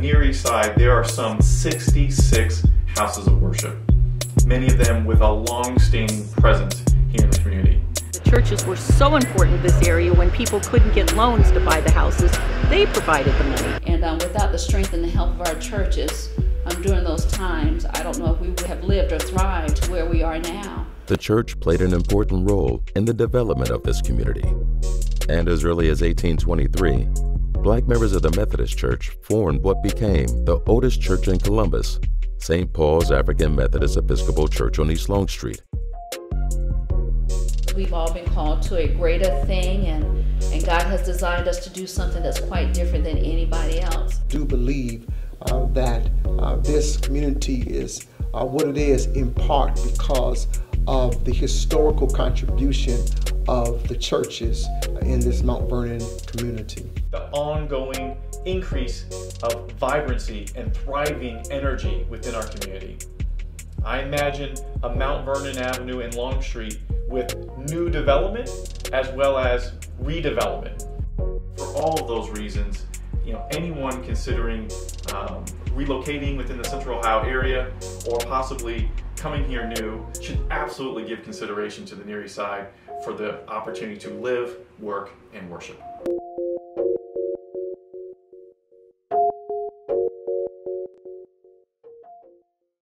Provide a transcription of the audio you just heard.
Near East Side, there are some 66 houses of worship, many of them with a long-standing presence here in the community. The churches were so important in this area when people couldn't get loans to buy the houses, they provided the money. And um, without the strength and the help of our churches um, during those times, I don't know if we would have lived or thrived to where we are now. The church played an important role in the development of this community. And as early as 1823, black members of the Methodist Church formed what became the oldest church in Columbus, St. Paul's African Methodist Episcopal Church on East Long Street. We've all been called to a greater thing, and, and God has designed us to do something that's quite different than anybody else. I do believe uh, that uh, this community is uh, what it is in part because of the historical contribution of the churches in this Mount Vernon community. The ongoing increase of vibrancy and thriving energy within our community. I imagine a Mount Vernon Avenue and Long Street with new development as well as redevelopment. For all of those reasons, you know, anyone considering um, relocating within the Central Ohio area or possibly coming here new should absolutely give consideration to the Near East Side for the opportunity to live, work, and worship.